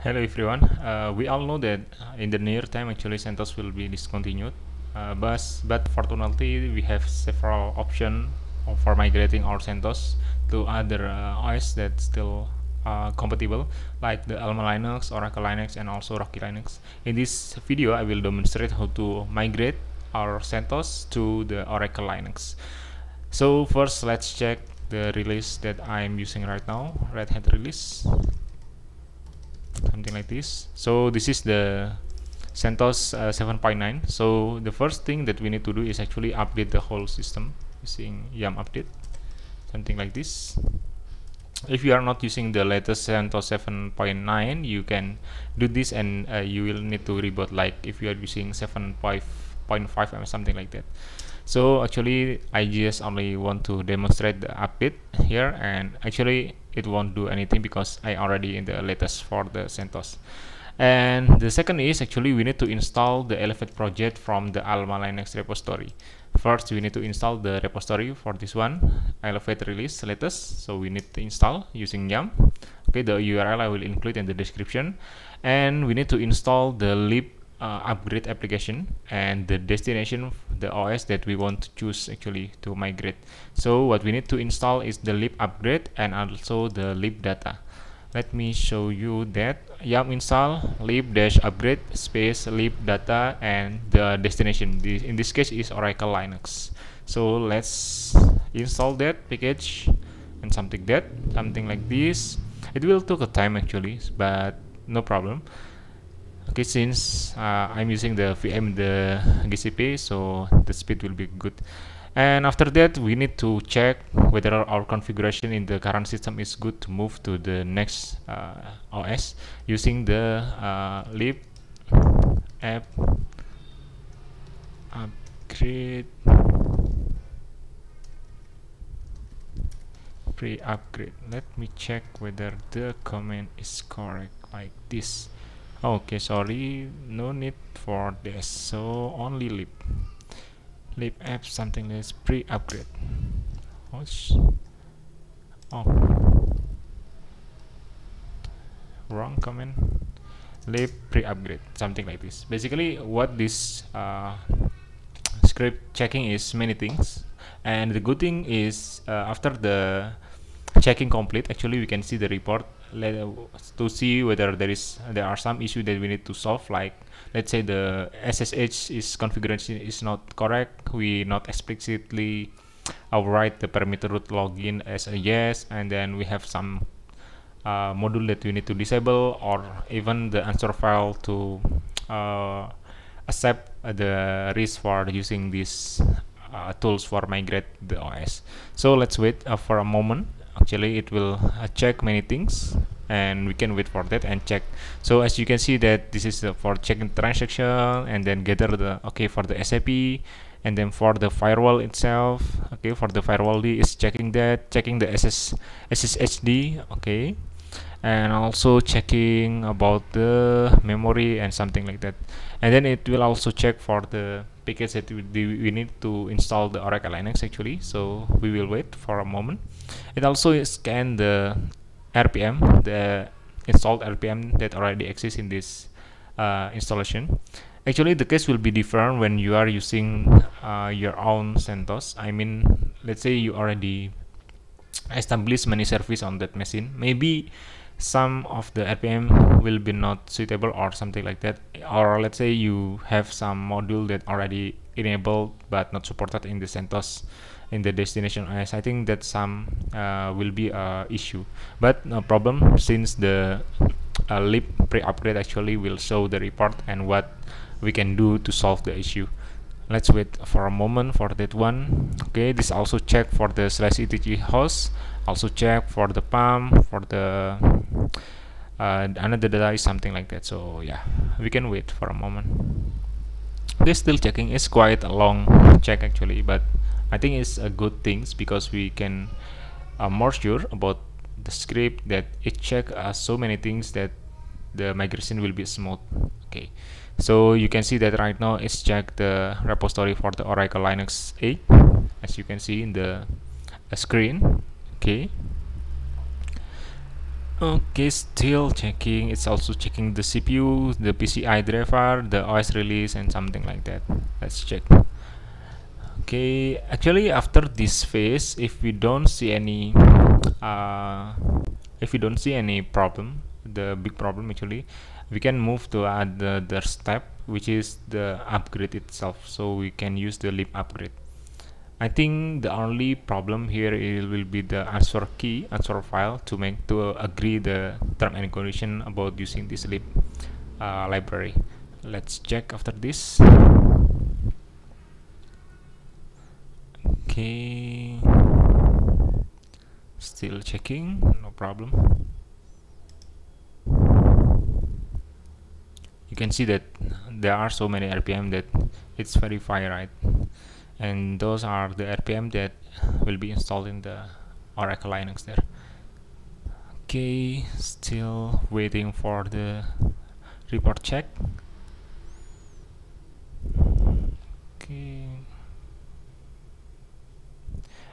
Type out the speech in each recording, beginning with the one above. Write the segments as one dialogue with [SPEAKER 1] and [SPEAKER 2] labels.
[SPEAKER 1] Hello everyone. Uh, we all know that in the near time actually CentOS will be discontinued. Uh, but, but fortunately we have several options for migrating our CentOS to other uh, OS that still compatible like the Alma Linux, Oracle Linux and also Rocky Linux. In this video I will demonstrate how to migrate our CentOS to the Oracle Linux. So first let's check the release that I'm using right now, Red Hat release something like this. So this is the CentOS uh, 7.9 so the first thing that we need to do is actually update the whole system using yum update something like this. If you are not using the latest CentOS 7.9 you can do this and uh, you will need to reboot like if you are using 7.5 or something like that. So actually I just only want to demonstrate the update here and actually it won't do anything because I already in the latest for the CentOS. And the second is actually we need to install the Elevate project from the Alma Linux repository. First we need to install the repository for this one Elevate release latest. So we need to install using yum okay the URL I will include in the description. And we need to install the leapp uh, upgrade application and the destination the OS that we want to choose actually to migrate. So what we need to install is the leapp upgrade and also the leapp data. Let me show you that. Yum install leapp-upgrade space leapp data and the destination. This, in this case is Oracle Linux. So let's install that package and something that something like this. It will take a time actually but no problem okay since uh, I'm using the VM the GCP so the speed will be good. And after that we need to check whether our configuration in the current system is good to move to the next uh, OS using the uh, lib app upgrade pre-upgrade. Let me check whether the command is correct like this okay sorry. No need for this. So only lib lib app something is pre-upgrade. Oh wrong comment. Leapp pre-upgrade something like this. Basically what this uh, script checking is many things. And the good thing is uh, after the checking complete. Actually we can see the report. To see whether there is there are some issue that we need to solve like let's say the SSH is configuration is not correct we not explicitly override the parameter root login as a yes and then we have some uh, module that we need to disable or even the answer file to uh, accept the risk for using these uh, tools for migrate the OS so let's wait uh, for a moment actually it will uh, check many things and we can wait for that and check. So as you can see that this is uh, for checking transaction and then gather the okay for the SAP and then for the firewall itself okay for the firewalld is checking that checking the SS SSHD okay. And also checking about the memory and something like that. And then it will also check for the that we, we need to install the Oracle Linux actually. So we will wait for a moment. It also scan the RPM the installed RPM that already exists in this uh, installation. Actually the case will be different when you are using uh, your own CentOS. I mean let's say you already established many service on that machine. Maybe some of the RPM will be not suitable or something like that. Or let's say you have some module that already enabled but not supported in the CentOS in the destination OS I think that some uh, will be a issue. But no problem since the uh, leapp pre-upgrade actually will show the report and what we can do to solve the issue. Let's wait for a moment for that one. Okay this also check for the slash etc host also check for the PAM for the uh, another is something like that. So yeah we can wait for a moment. This still checking. Is quite a long check actually but I think it's a good things because we can uh, more sure about the script that it check uh, so many things that the migration will be smooth. Okay. So you can see that right now it's check the repository for the Oracle Linux 8 as you can see in the uh, screen okay. Okay still checking it's also checking the CPU the PCI driver the OS release and something like that. Let's check. Okay actually after this phase if we don't see any uh, if we don't see any problem the big problem actually we can move to another step which is the upgrade itself. So we can use the leapp upgrade I think the only problem here will be the answer key answer file to make to agree the term and condition about using this lib uh, library. Let's check after this. Okay. Still checking. No problem. You can see that there are so many RPM that it's very fire right and those are the RPM that will be installed in the Oracle Linux there. Okay still waiting for the report check. Okay.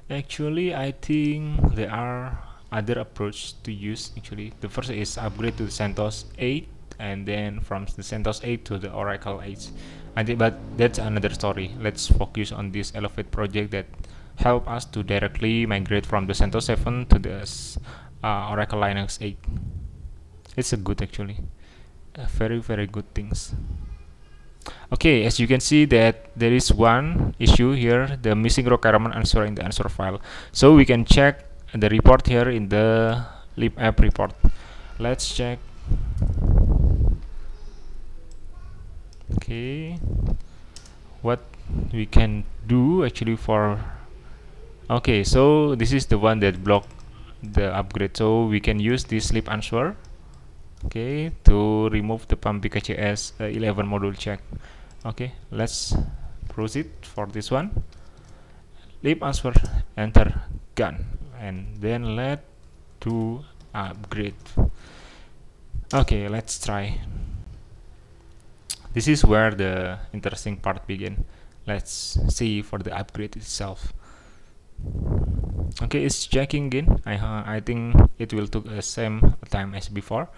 [SPEAKER 1] Actually I think there are other approach to use actually. The first is upgrade to the CentOS 8 and then from the CentOS 8 to the Oracle 8 I think but that's another story. Let's focus on this Elevate project that help us to directly migrate from the CentOS 7 to the uh, Oracle Linux 8 it's a good actually. Very very good things. Okay as you can see that there is one issue here the missing requirement answer in the answer file. So we can check the report here in the leapp report. Let's check okay. What we can do actually for okay so this is the one that block the upgrade. So we can use this leapp answer okay to remove the pam_pkcs uh, 11 module check. Okay let's proceed for this one. Leapp answer enter gun and then let do upgrade. Okay let's try this is where the interesting part begin. Let's see for the upgrade itself. Okay it's checking in. I, uh, I think it will took the same time as before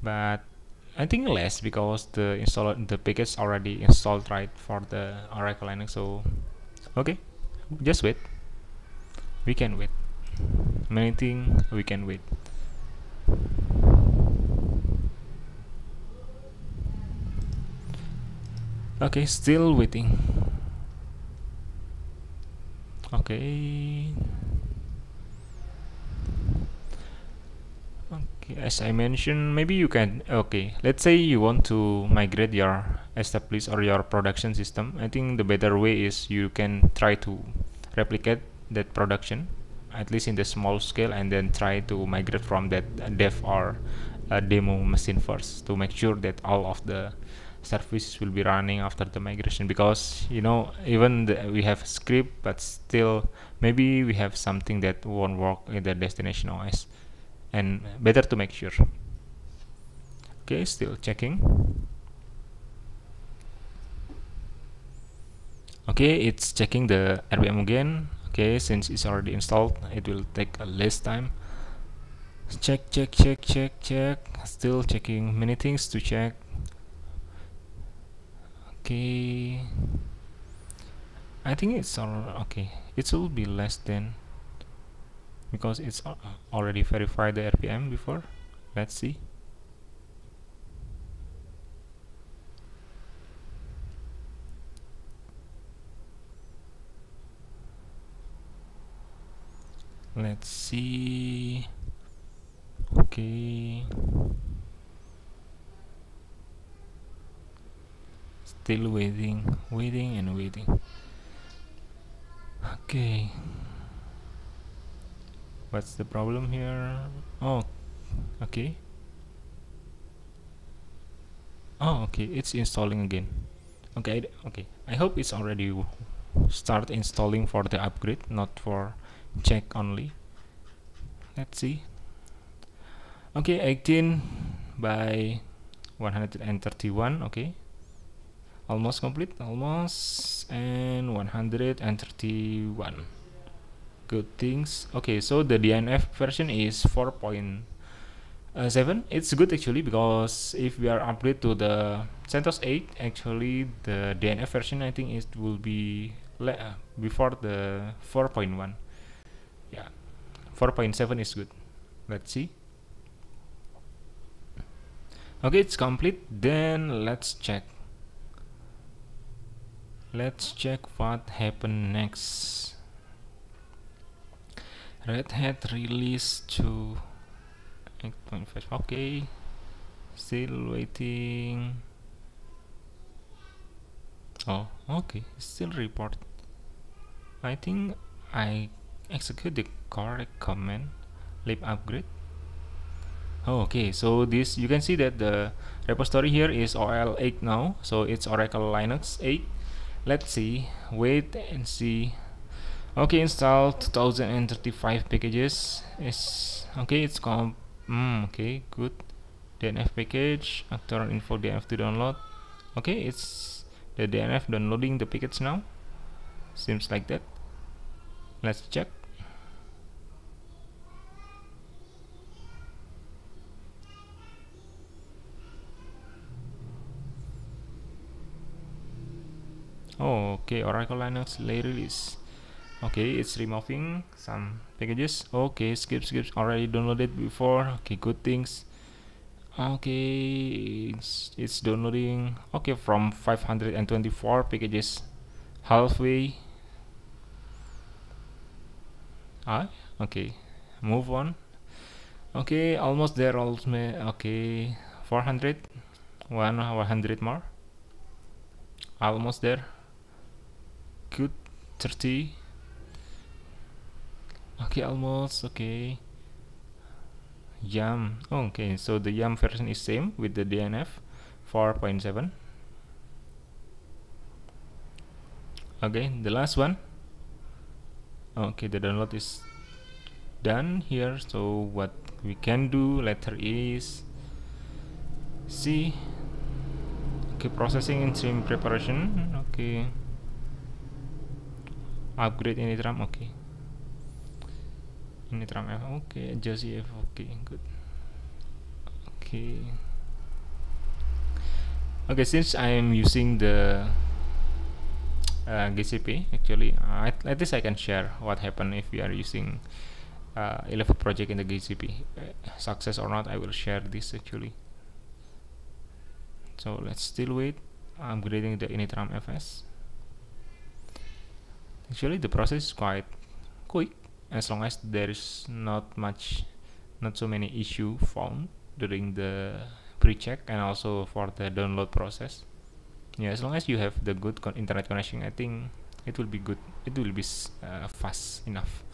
[SPEAKER 1] but I think less because the installer the package already installed right for the Oracle Linux so okay. Just wait. We can wait. Many things we can wait okay still waiting. Okay. Okay as I mentioned maybe you can okay let's say you want to migrate your established or your production system. I think the better way is you can try to replicate that production at least in the small scale and then try to migrate from that dev or uh, demo machine first to make sure that all of the service will be running after the migration because you know even we have script but still maybe we have something that won't work in the destination OS and better to make sure. Okay still checking. Okay it's checking the RPM again. Okay since it's already installed it will take a less time. Check check check check check. Still checking. Many things to check okay. I think it's all okay. It will be less than because it's already verified the RPM before. Let's see. Let's see. Okay still waiting waiting and waiting okay. What's the problem here? Oh okay. Oh okay it's installing again. Okay okay. I hope it's already start installing for the upgrade not for check only. Let's see. Okay 18 by 131 okay almost complete almost and 131 good things. Okay so the DNF version is 4.0 uh, 7 it's good actually because if we are upgrade to the CentOS 8 actually the DNF version I think it will be uh, before the 4.1 yeah 4.7 is good. Let's see. Okay it's complete. Then let's check let's check what happened next. Red Hat release to 8.5 okay. Still waiting. Oh okay. Still report. I think I execute the correct command leapp upgrade. Oh, okay. So this you can see that the repository here is OL 8 now. So it's Oracle Linux 8 let's see. Wait and see. Okay install 2035 packages. Is okay it's comp mm, okay good. DNF package actor info DNF to download. Okay it's the DNF downloading the package now. Seems like that. Let's check oh okay Oracle Linux lay release. Okay it's removing some packages. Okay skip skip already downloaded before. Okay good things. Okay it's, it's downloading. Okay from 524 packages. Halfway. Ah okay move on. Okay almost there also okay 400 one 100 more. Almost there good 30 okay almost okay. Yum oh, okay so the yum version is same with the DNF 4.7 okay the last one. Okay the download is done here so what we can do later is see okay processing in stream preparation okay upgrade initram okay initram f okay adjust ef okay good. Okay okay since I am using the uh, GCP actually uh, at least I can share what happened if we are using uh, Elevate project in the GCP uh, success or not I will share this actually. So let's still wait. I'm upgrading the initram fs actually the process is quite quick as long as there is not much not so many issue found during the pre-check and also for the download process. Yeah as long as you have the good con internet connection I think it will be good it will be uh, fast enough.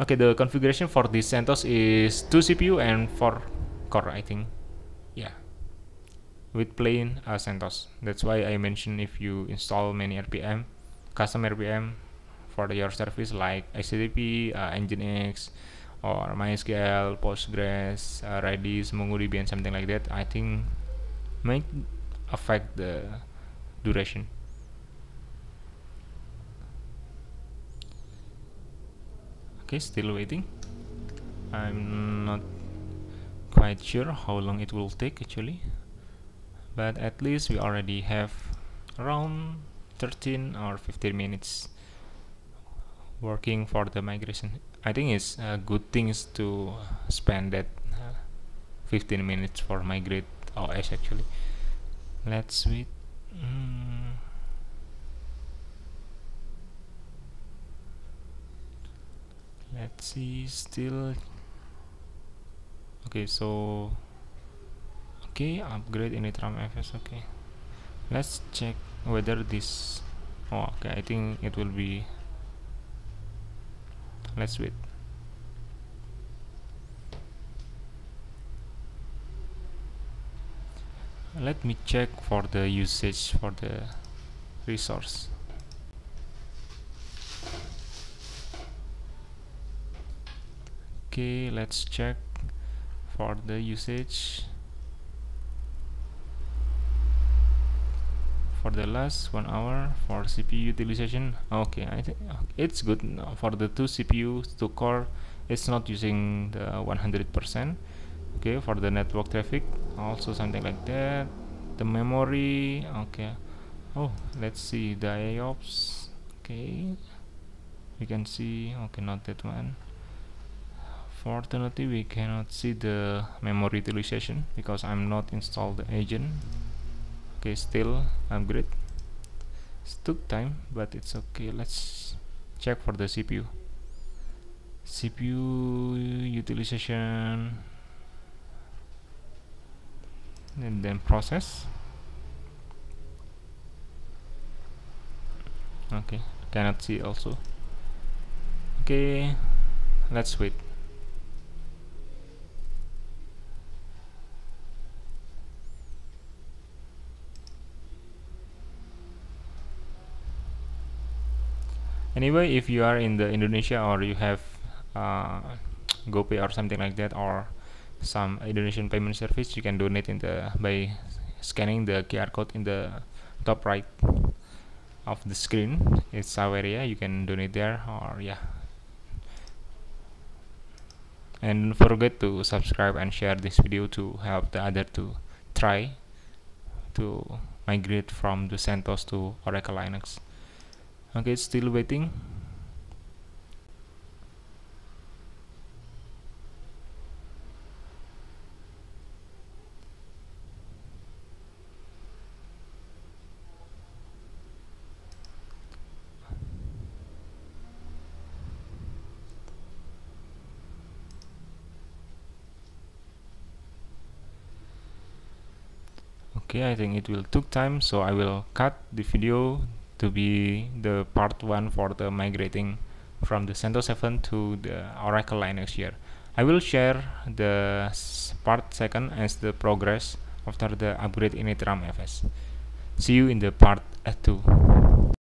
[SPEAKER 1] Okay the configuration for this CentOS is 2 CPU and 4 core I think. Yeah. With plain uh, CentOS. That's why I mentioned if you install many RPM custom RPM for your service like HTTP, uh, Nginx, or MySQL, Postgres, uh, Redis, MongoDB, and something like that, I think might affect the duration. Okay, still waiting. I'm not quite sure how long it will take actually, but at least we already have around 13 or 15 minutes working for the migration. I think it's a good things to spend that uh, 15 minutes for migrate OS actually. Let's wait mm. let's see still okay so okay upgrade initram fs okay. Let's check whether this oh okay I think it will be let's wait. Let me check for the usage for the resource. Okay let's check for the usage for the last one hour for CPU utilization. Okay I think it's good. For the two CPU to core it's not using the 100% okay for the network traffic also something like that. The memory okay. Oh let's see the IOPS okay. We can see okay not that one. Fortunately we cannot see the memory utilization because I'm not installed the agent okay still upgrade. It took time but it's okay. Let's check for the CPU CPU utilization. And then process. Okay cannot see also. Okay let's wait anyway if you are in the Indonesia or you have uh, GoPay or something like that or some Indonesian payment service you can donate in the by scanning the QR code in the top right of the screen. It's our area. You can donate there or yeah. And don't forget to subscribe and share this video to help the other to try to migrate from the CentOS to Oracle Linux okay still waiting. Okay I think it will took time so I will cut the video to be the part 1 for the migrating from the CentOS 7 to the Oracle Linux here I will share the part second as the progress after the upgrade in RAM FS see you in the part 2